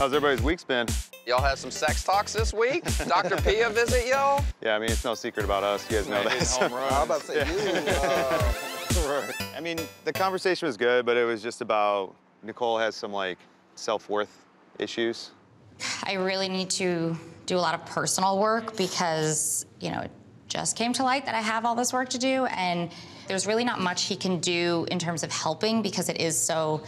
How's everybody's week's been? Y'all have some sex talks this week? Dr. Pia visit y'all? Yeah, I mean, it's no secret about us. You guys know that. Home runs. I was about to say, you, uh, I mean, the conversation was good, but it was just about Nicole has some like self-worth issues. I really need to do a lot of personal work because, you know, it just came to light that I have all this work to do and there's really not much he can do in terms of helping because it is so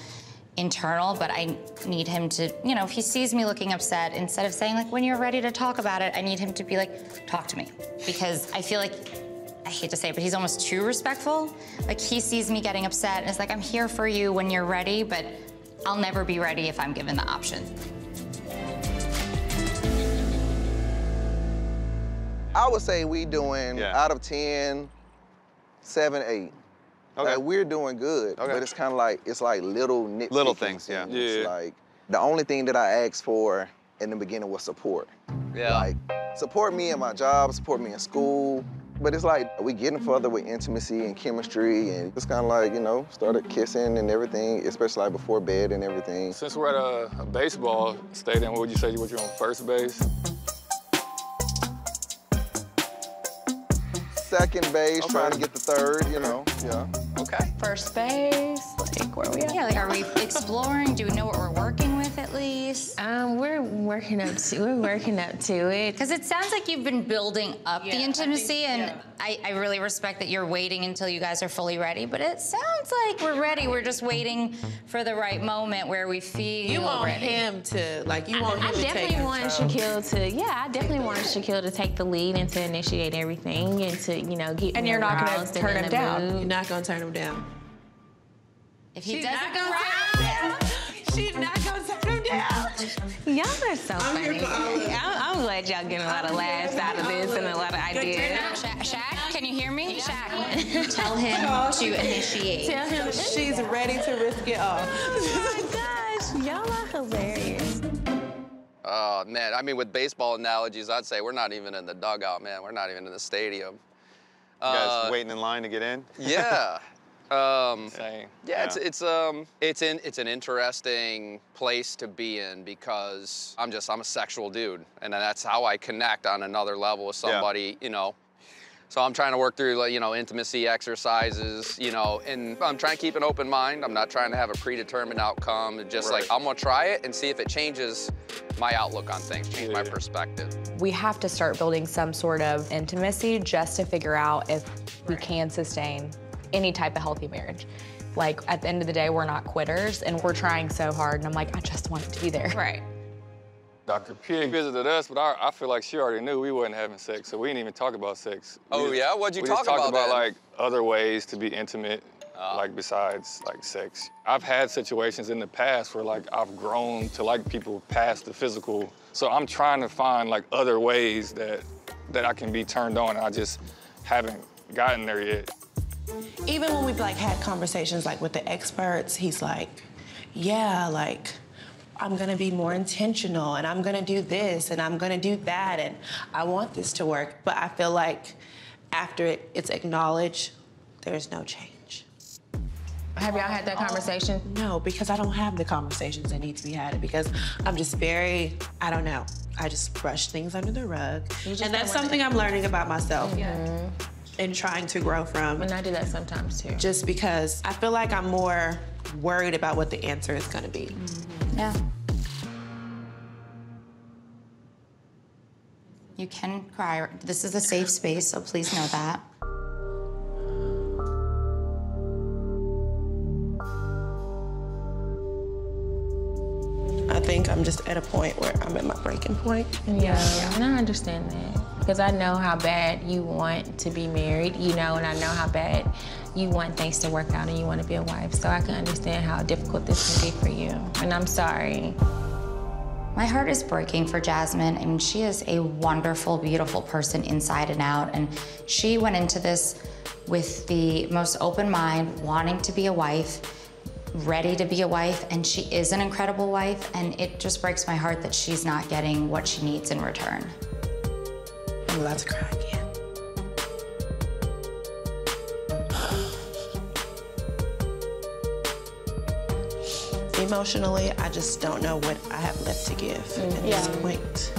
internal, but I need him to, you know, if he sees me looking upset, instead of saying like, when you're ready to talk about it, I need him to be like, talk to me. Because I feel like, I hate to say it, but he's almost too respectful. Like he sees me getting upset and it's like, I'm here for you when you're ready, but I'll never be ready if I'm given the option. I would say we doing Yeah. out of 10, seven, eight. Okay. Like, we're doing good, Okay. but it's kind of like, it's like little nitpicky Little things, yeah. Yeah. Like, the only thing that I asked for in the beginning was support. Yeah. Like, support me in my job, support me in school. But it's like, we getting further with intimacy and chemistry, and it's kind of like, you know, started kissing and everything, especially like before bed and everything. Since we're at a, a baseball stadium, what would you say? you were on first base? Second base, trying to get the third, you know, yeah. Okay. First base, like where are we at? Yeah, like are we exploring? Do we know what we're working at least? Um, we're working up to we're working up to it. Because it sounds like you've been building up Yeah, the I intimacy, think- and yeah. I, I really respect that you're waiting until you guys are fully ready. But it sounds like we're ready. We're just waiting for the right moment where we feel You want ready. him to, like, you want I, him I to take definitely want control. Shaquille to, yeah, I definitely want Shaquille to take the lead and to initiate everything and to, you know, get And me you're not gonna aroused and turn him down. mood. You're not gonna turn him down. If he She's doesn't not gonna cry, turn him down. She's not Y'all are so here funny. for all of. I'm, I'm glad y'all getting a lot of laughs out of this and a lot of ideas. Sha- Shaq, can you hear me? Shaq, tell him to initiate. Tell him She's ready to risk it all. Oh my gosh, y'all are hilarious. Oh, man. I mean, with baseball analogies, I'd say we're not even in the dugout, man. We're not even in the stadium. You guys Uh, waiting in line to get in? Yeah. Um, Same. yeah, it's it's um it's in it's an interesting place to be in because I'm just I'm a sexual dude and that's how I connect on another level with Yeah. somebody, you know. So I'm trying to work through like, you know, intimacy exercises, you know, and I'm trying to keep an open mind. I'm not trying to have a predetermined outcome. It's just like I'm gonna try it and see if it changes my outlook on things, change my Yeah. perspective. we have to start building some sort of intimacy just to figure out if we can sustain any type of healthy marriage. Like at the end of the day, we're not quitters and we're trying so hard. And I'm like, I just want it to be there. Right. Dr. Pia visited us, but I, I feel like she already knew we wasn't having sex, so we didn't even talk about sex. Oh, just- yeah? What'd you talk about? we talk just talked about about then? like other ways to be intimate, Ah. like besides like sex. I've had situations in the past where like I've grown to like people past the physical, so I'm trying to find like other ways that that I can be turned on. And I just haven't gotten there yet. Even when we've like had conversations like with the experts, he's like, yeah, like I'm gonna be more intentional and I'm gonna do this and I'm gonna do that and I want this to work. But I feel like after it, it's acknowledged, there's no change. Have y'all had that oh, conversation? No, because I don't have the conversations that need to be had because I'm just very, I don't know. I just brush things under the rug. And that's something I'm learning about myself mm-hmm. And trying to grow from. And I do that sometimes too. just because I feel like I'm more worried about what the answer is gonna be. Mm-hmm. Yeah. You can cry. This is a safe space, so please know that. I think I'm just at a point where I'm at my breaking point. Yeah, and I understand that because I know how bad you want to be married, you know, and I know how bad you want things to work out and you want to be a wife. So I can understand how difficult this can be for you, and I'm sorry. My heart is breaking for Jasmine. I mean, she is a wonderful, beautiful person inside and out. And she went into this with the most open mind, wanting to be a wife, ready to be a wife. And she is an incredible wife. And it just breaks my heart that she's not getting what she needs in return. I'm about to cry again. Emotionally. I just don't know what I have left to give at this point.